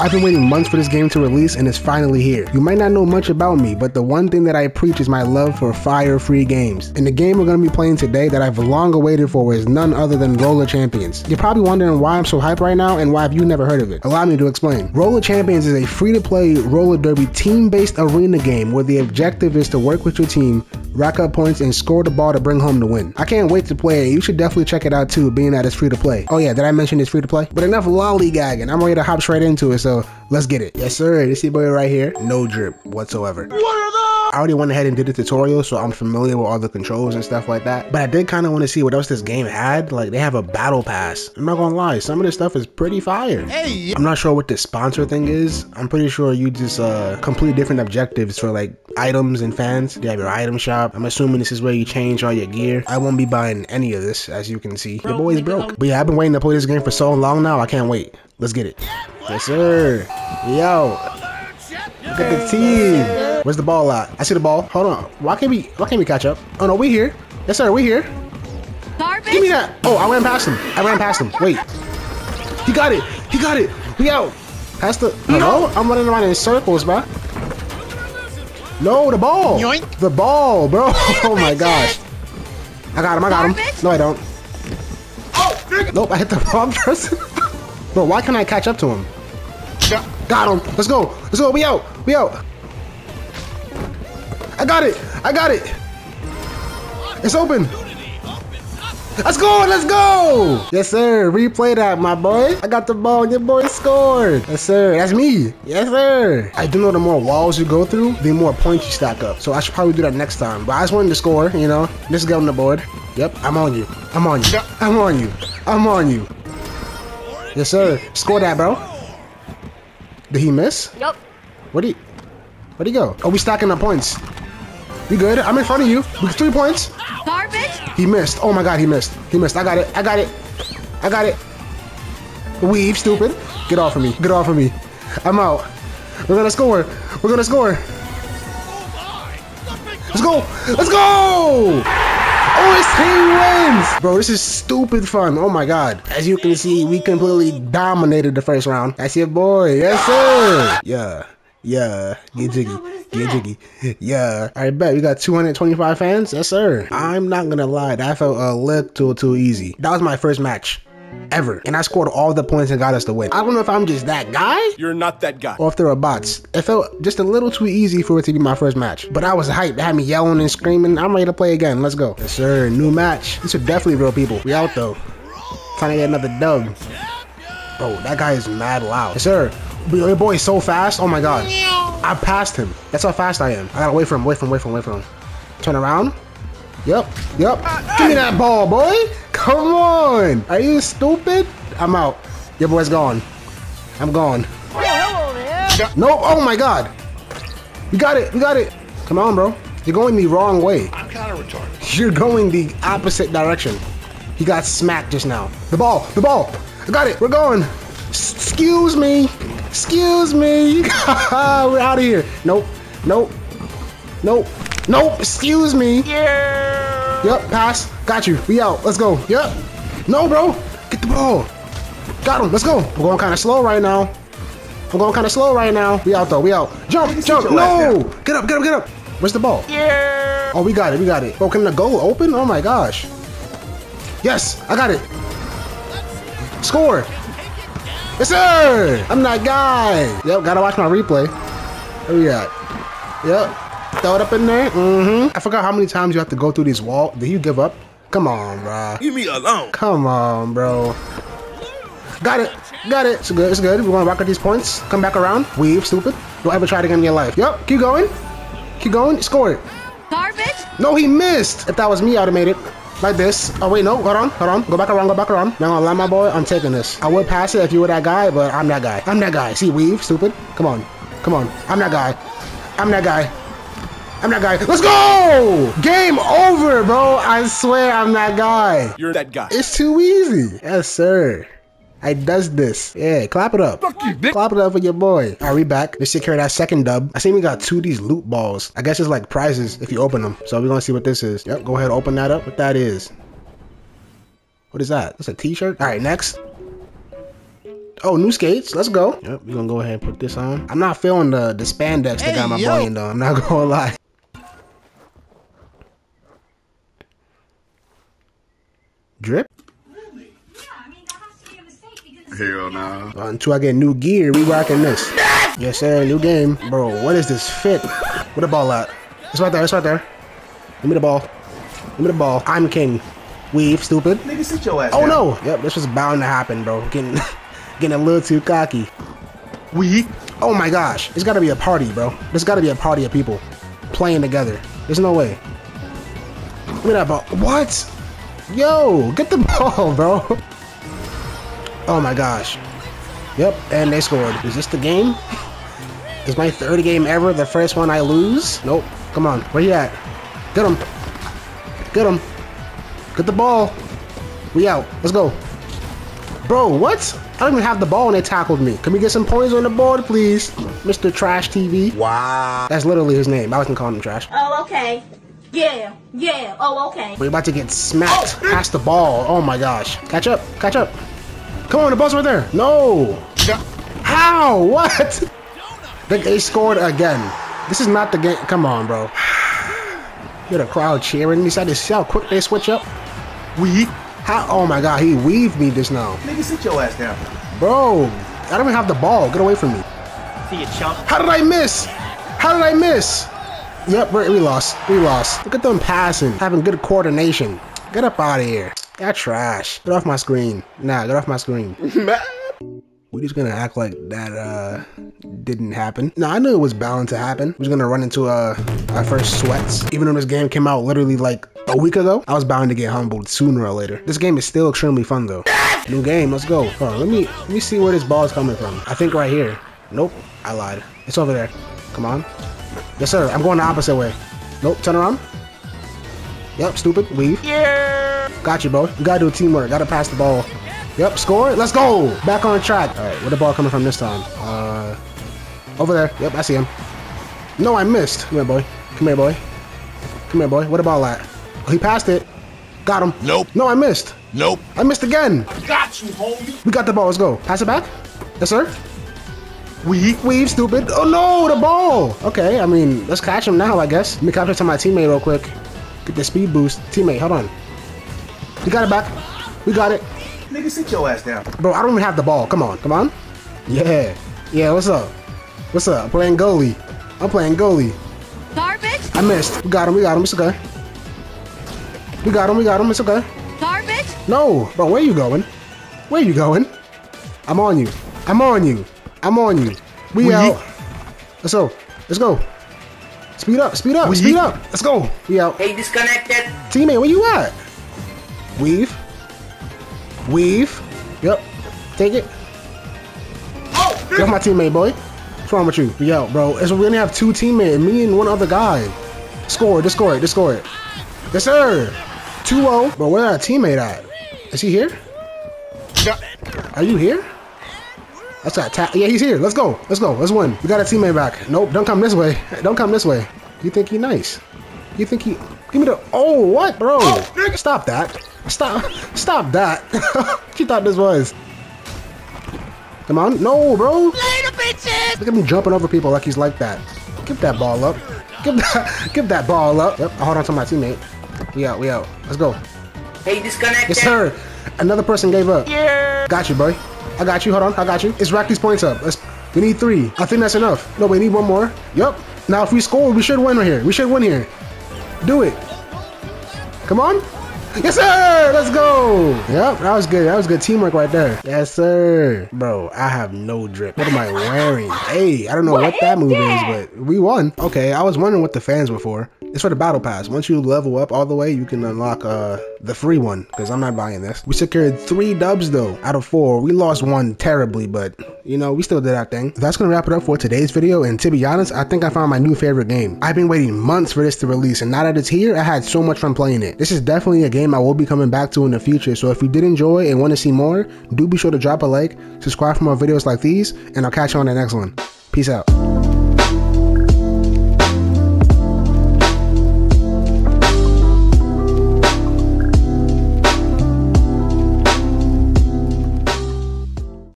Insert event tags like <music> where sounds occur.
I've been waiting months for this game to release and it's finally here. You might not know much about me, but the one thing that I preach is my love for fire free games. And the game we're going to be playing today that I've long awaited for is none other than Roller Champions. You're probably wondering why I'm so hyped right now and why have you never heard of it. Allow me to explain. Roller Champions is a free to play roller derby team based arena game where the objective is to work with your team, rack up points, and score the ball to bring home the win. I can't wait to play it. You should definitely check it out too, being that it's free to play. Oh yeah, did I mention it's free to play? But enough lollygagging. I'm ready to hop straight into it. So let's get it. Yes, sir. This your boy right here. No drip whatsoever. What? I already went ahead and did the tutorial, so I'm familiar with all the controls and stuff like that. But I did kind of want to see what else this game had. Like, they have a battle pass. I'm not gonna lie, some of this stuff is pretty fire. Hey! I'm not sure what the sponsor thing is. I'm pretty sure you just uh, complete different objectives for like items and fans. You have your item shop. I'm assuming this is where you change all your gear. I won't be buying any of this, as you can see. Your boy's broke. But yeah, I've been waiting to play this game for so long now. I can't wait. Let's get it. Yes, sir. Yo. Look at the team. Where's the ball at? I see the ball. Hold on. Why can't we why can't we catch up? Oh no, we here. Yes sir, we here. Garbage. Give me that. Oh, I ran past him. I ran past him. Wait. He got it. He got it. We out. Pass the Hello? I'm running around in circles, bro. No, the ball. Yoink. The ball, bro. <laughs> Oh my gosh. I got him. I got him. No, I don't. Oh, Nope, I hit the <laughs> wrong person. <laughs> Bro, why can't I catch up to him? Got him. Let's go. Let's go. We out. We out. I got it. I got it. It's open. Let's go. Let's go. Yes, sir. Replay that, my boy. I got the ball and your boy scored. Yes, sir. That's me. Yes, sir. I do know the more walls you go through, the more points you stack up. So I should probably do that next time. But I just wanted to score, you know. Just get on the board. Yep, I'm on you. I'm on you. I'm on you. I'm on you. Yes, sir. Score that, bro. Did he miss? Yep. Where'd he? Where'd he go? Oh, we stacking up points. We good? I'm in front of you. We three points. Garbage. He missed. Oh my god, he missed. He missed. I got it. I got it. I got it. Weave, stupid. Get off of me. Get off of me. I'm out. We're gonna score. We're gonna score. Let's go. Let's go. Oh, his team wins! Bro, this is stupid fun. Oh my god. As you can see, we completely dominated the first round. That's your boy. Yes, sir. Yeah. Yeah. Get jiggy. Get jiggy. Yeah. Alright, bet. We got 225 fans. Yes, sir. I'm not gonna lie. That felt a little too easy. That was my first match. Ever. And I scored all the points and got us the win. I don't know if I'm just that guy You're not that guy. or if there are bots. It felt just a little too easy for it to be my first match. But I was hyped. They had me yelling and screaming. I'm ready to play again. Let's go. Yes, sir. New match. These are definitely real people. We out though. Trying to get another dub. Bro, that guy is mad loud. Yes, sir. Your boy is so fast. Oh my god. I passed him. That's how fast I am. I gotta wait for him, wait for him, wait for him, wait for him. Turn around. Yep, yep. Give me that ball, boy. Come on. Are you stupid? I'm out. Your boy's gone. I'm gone. Oh, hello, man. Nope. Oh my god. We got it. We got it. Come on, bro. You're going the wrong way. I'm kind of retarded. You're going the opposite direction. He got smacked just now. The ball. The ball. I got it. We're going. S- Excuse me. Excuse me. <laughs> We're out of here. Nope. Nope. Nope. Nope. Excuse me. Yep. Pass. Got you. We out. Let's go. Yep. No, bro. Get the ball. Got him. Let's go. We're going kind of slow right now. We're going kind of slow right now. We out though. We out. Jump. Jump. No. Get up. Get up. Get up. Where's the ball? Yeah. Oh, we got it. We got it. Bro, can the goal open? Oh my gosh. Yes. I got it. Score. Yes, sir. I'm that guy. Yep. Gotta watch my replay. Where we at? Yep. Throw it up in there. Mm-hmm. I forgot how many times you have to go through these walls. Did you give up? Come on, bro. Leave me alone. Come on, bro. Got it. Got it. It's good. It's good. We're gonna rock out these points. Come back around. Weave, stupid. Don't ever try it again in your life. Yep. Keep going. Keep going. Score it. Garbage. No, he missed. If that was me, I'd have made it. Like this. Oh, wait, no. Hold on. Hold on. Go back around. Go back around. Now, gonna lie, my boy. I'm taking this. I would pass it if you were that guy, but I'm that guy. I'm that guy. See, weave, stupid. Come on. Come on. I'm that guy. I'm that guy. I'm that guy. Let's go! Game over, bro. I swear I'm that guy. You're that guy. It's too easy. Yes, sir. I does this. Yeah, clap it up. Fuck you, bitch. Clap it up for your boy. Alright, we back. Let's take care of that second dub. I see we got two of these loot balls. I guess it's like prizes if you open them. So we're gonna see what this is. Yep, go ahead, open that up. What that is. What is that? That's a t-shirt? Alright, next. Oh, new skates. Let's go. Yep, we're gonna go ahead and put this on. I'm not feeling the, the spandex that got my boy in though. I'm not <laughs> gonna lie. Drip? Hell nah. Until I get new gear, we rocking this. Yes, sir. New game. Bro, what is this fit? Where the ball at? It's right there. It's right there. Give me the ball. Give me the ball. I'm king. Weave, stupid. Nigga, sit your ass Oh down. no! Yep, this was bound to happen, bro. Getting, <laughs> getting a little too cocky. We. Oh my gosh, it's gotta be a party, bro. There's gotta be a party of people playing together. There's no way. Look at that ball. What? Yo, get the ball, bro. Oh my gosh. Yep, and they scored. Is this the game? Is my third game ever the first one I lose? Nope. Come on, where you at? Get him. Get him. Get the ball. We out. Let's go. Bro, what? I don't even have the ball and they tackled me. Can we get some points on the board, please? Mr. Trash TV. Wow. That's literally his name. I wasn't calling him trash. Oh, okay. Yeah, yeah. Oh, okay. We're about to get smacked past the ball. Oh my gosh. Catch up. Catch up. Come on, the ball's right there. No. How? What? They, they scored again. This is not the game. Come on, bro. <sighs> Hear the crowd cheering. You decided to see how quick they switch up? We. How? Oh my god, he weaved me just now. Nigga, sit your ass down. Bro, I don't even have the ball. Get away from me. See you, chump. How did I miss? How did I miss? Yep, we we lost. We lost. Look at them passing, having good coordination. Get up out of here. That trash. Get off my screen. Nah, get off my screen. <laughs> We're just gonna act like that uh didn't happen. No, I knew it was bound to happen. We're just gonna run into uh our first sweats. Even though this game came out literally like a week ago, I was bound to get humbled sooner or later. This game is still extremely fun though. <laughs> New game, let's go. Hold on, let me let me see where this ball is coming from. I think right here. Nope, I lied. It's over there. Come on. Yes, sir. I'm going the opposite way. Nope, turn around. Yep, stupid. Weave. Yeah. Got you, bro. You gotta do teamwork. Gotta pass the ball. Yep, score. Let's go. Back on track. All right, where the ball coming from this time? Uh, over there. Yep, I see him. No, I missed. Come here, boy. Come here, boy. Come here, boy. Where the ball at? Oh, he passed it. Got him. Nope. No, I missed. Nope. I missed again. Got you, homie. We got the ball. Let's go. Pass it back. Yes, sir. We. Weave, stupid. Oh no, the ball. Okay, I mean, let's catch him now, I guess. Let me capture to my teammate real quick. Get the speed boost. Teammate, hold on. We got it back. We got it. Nigga, sit your ass down. Bro, I don't even have the ball. Come on, come on. Yeah. Yeah, what's up? What's up? I'm playing goalie. I'm playing goalie. Garbage, I missed. We got him, we got him. It's okay. We got him, we got him. It's okay. garbage, No, bro, where you going? Where you going? I'm on you. I'm on you. I'm on you. We, We- out. Let's go. Let's go. Speed up, speed up, We- speed up. Let's go. We out. Hey, disconnected. Teammate, where you at? Weave. Weave. Yep. Take it. Oh, Get off my teammate, boy. What's wrong with you? We out, bro. It's, we only have two teammates, me and one other guy. Score it, just score it, just score it. Yes, sir. 2-0. Bro, where our teammate at? Is he here? Are you here? That's that tap. Yeah, he's here. Let's go. Let's go. Let's win. We got a teammate back. Nope, don't come this way. <laughs> Don't come this way. You think he nice? You think he? Give me the. Oh, what, bro? Oh, stop that. Stop. Stop that. <laughs> you thought this was? Come on. No, bro. little bitches. Look at him jumping over people like he's like that. Give that ball up. Give that. <laughs> Give that ball up. Yep. I'll hold on to my teammate. We out. We out. Let's go. Hey, disconnect. Yes, sir. Another person gave up. Yeah. Got you, boy. I got you. Hold on. I got you. Let's rack these points up. Let's. We need three. I think that's enough. No, we need one more. Yep. Now, if we score, we should win right here. We should win here. Do it. Come on. Yes, sir. Let's go. Yep. That was good. That was good teamwork right there. Yes, sir. Bro, I have no drip. What am I wearing? Hey, I don't know what, that move is, but we won. Okay, I was wondering what the fans were for. It's for the battle pass. Once you level up all the way, you can unlock uh the free one. Because I'm not buying this. We secured three dubs though out of four. We lost one terribly, but you know we still did our thing. That's gonna wrap it up for today's video. And to be honest, I think I found my new favorite game. I've been waiting months for this to release, and now that it's here, I had so much fun playing it. This is definitely a game I will be coming back to in the future. So if you did enjoy and want to see more, do be sure to drop a like, subscribe for more videos like these, and I'll catch you on the next one. Peace out.